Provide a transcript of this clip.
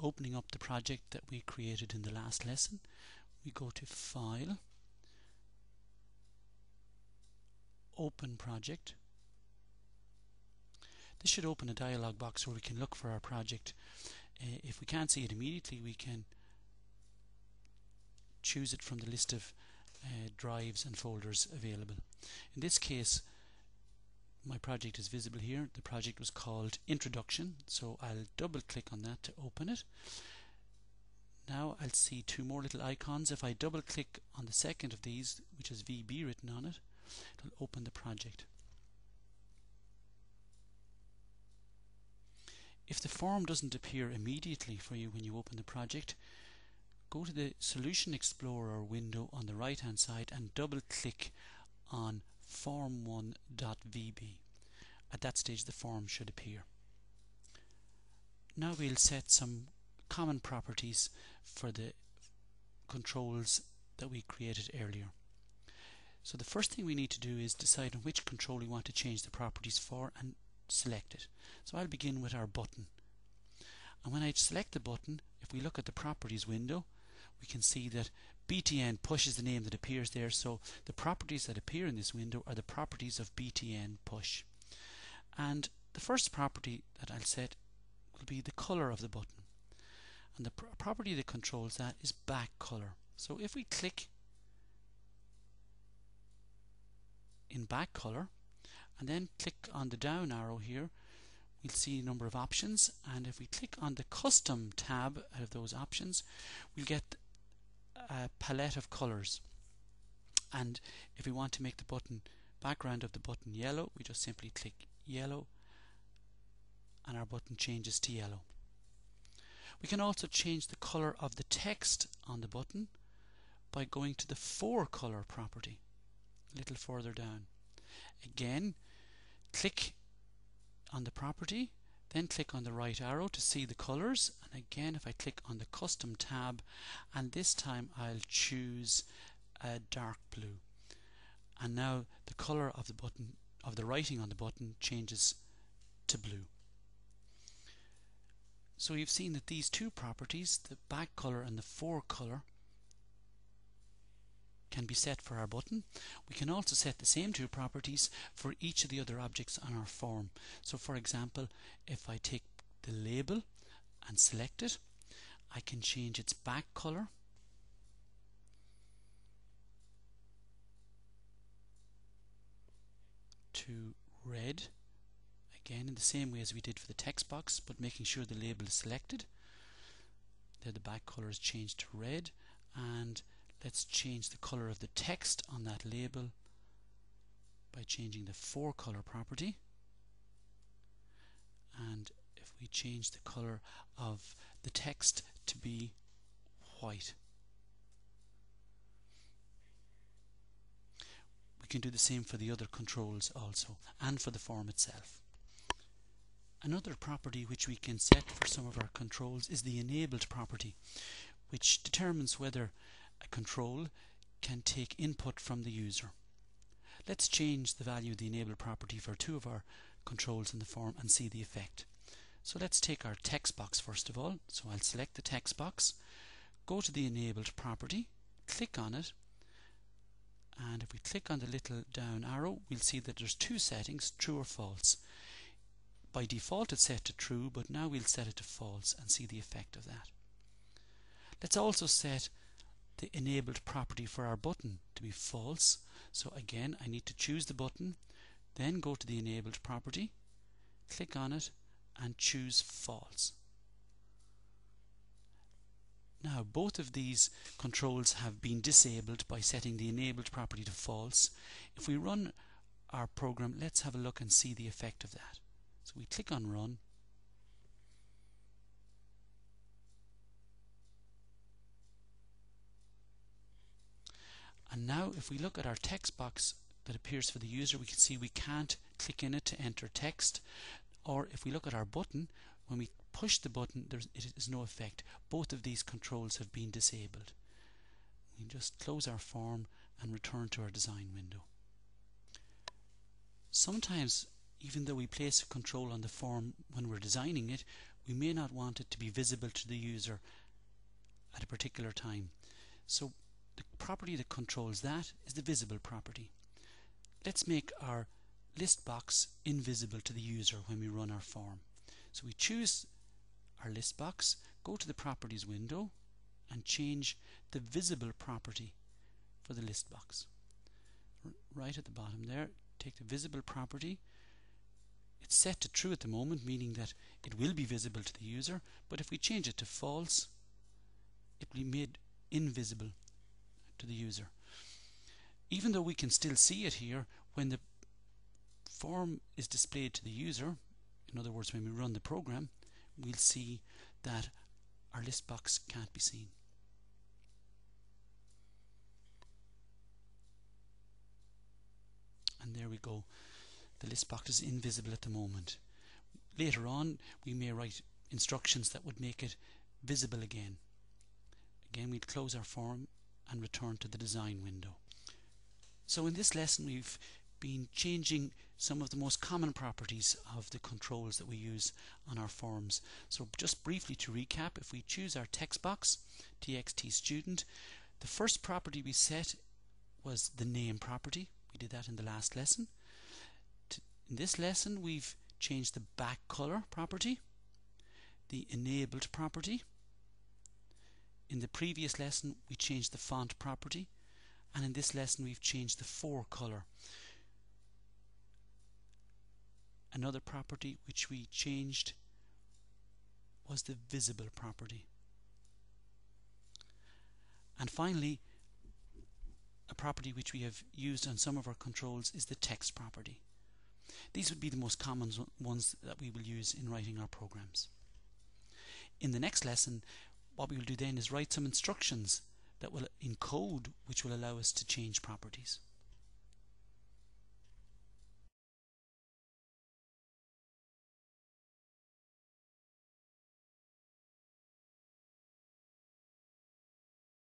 opening up the project that we created in the last lesson. We go to File, Open Project. This should open a dialog box where we can look for our project. Uh, if we can't see it immediately, we can choose it from the list of uh, drives and folders available. In this case, my project is visible here. The project was called Introduction, so I'll double click on that to open it. Now I'll see two more little icons. If I double click on the second of these, which has VB written on it, it'll open the project. If the form doesn't appear immediately for you when you open the project, go to the Solution Explorer window on the right hand side and double click on form1.vb. At that stage the form should appear. Now we'll set some common properties for the controls that we created earlier. So the first thing we need to do is decide on which control we want to change the properties for and select it. So I'll begin with our button. And when I select the button, if we look at the properties window, we can see that BTN push is the name that appears there. So the properties that appear in this window are the properties of BTN push. And the first property that I'll set will be the color of the button. And the pr property that controls that is back color. So if we click in back color and then click on the down arrow here, we'll see a number of options. And if we click on the custom tab out of those options, we'll get a palette of colors. And if we want to make the button background of the button yellow, we just simply click yellow and our button changes to yellow. We can also change the color of the text on the button by going to the fore color property a little further down. Again, click on the property, then click on the right arrow to see the colors. And again, if I click on the custom tab, and this time I'll choose a dark blue. And now the color of the button of the writing on the button changes to blue. So you've seen that these two properties, the back color and the fore color, can be set for our button. We can also set the same two properties for each of the other objects on our form. So for example, if I take the label and select it, I can change its back color to red again in the same way as we did for the text box but making sure the label is selected there the back color is changed to red and let's change the color of the text on that label by changing the fore color property. And if we change the color of the text to be white we can do the same for the other controls also and for the form itself. Another property which we can set for some of our controls is the enabled property which determines whether control can take input from the user. Let's change the value of the enable property for two of our controls in the form and see the effect. So let's take our text box first of all. So I'll select the text box, go to the enabled property, click on it, and if we click on the little down arrow, we'll see that there's two settings, true or false. By default it's set to true, but now we'll set it to false and see the effect of that. Let's also set the enabled property for our button to be false. So again, I need to choose the button, then go to the enabled property, click on it, and choose false. Now, both of these controls have been disabled by setting the enabled property to false. If we run our program, let's have a look and see the effect of that. So we click on run And now if we look at our text box that appears for the user, we can see we can't click in it to enter text. Or if we look at our button, when we push the button, there is no effect. Both of these controls have been disabled. We just close our form and return to our design window. Sometimes, even though we place a control on the form when we're designing it, we may not want it to be visible to the user at a particular time. So the property that controls that is the visible property. Let's make our list box invisible to the user when we run our form. So we choose our list box, go to the properties window and change the visible property for the list box. Right at the bottom there, take the visible property. It's set to true at the moment, meaning that it will be visible to the user, but if we change it to false, it will be made invisible to the user. Even though we can still see it here, when the form is displayed to the user, in other words when we run the program, we'll see that our list box can't be seen. And there we go. The list box is invisible at the moment. Later on, we may write instructions that would make it visible again. Again, we'd close our form and return to the design window. So in this lesson, we've been changing some of the most common properties of the controls that we use on our forms. So just briefly to recap, if we choose our text box, txt student, the first property we set was the name property. We did that in the last lesson. In this lesson, we've changed the back color property, the enabled property. In the previous lesson, we changed the font property, and in this lesson, we've changed the fore color. Another property which we changed was the visible property. And finally, a property which we have used on some of our controls is the text property. These would be the most common ones that we will use in writing our programs. In the next lesson, what we will do then is write some instructions that will encode which will allow us to change properties.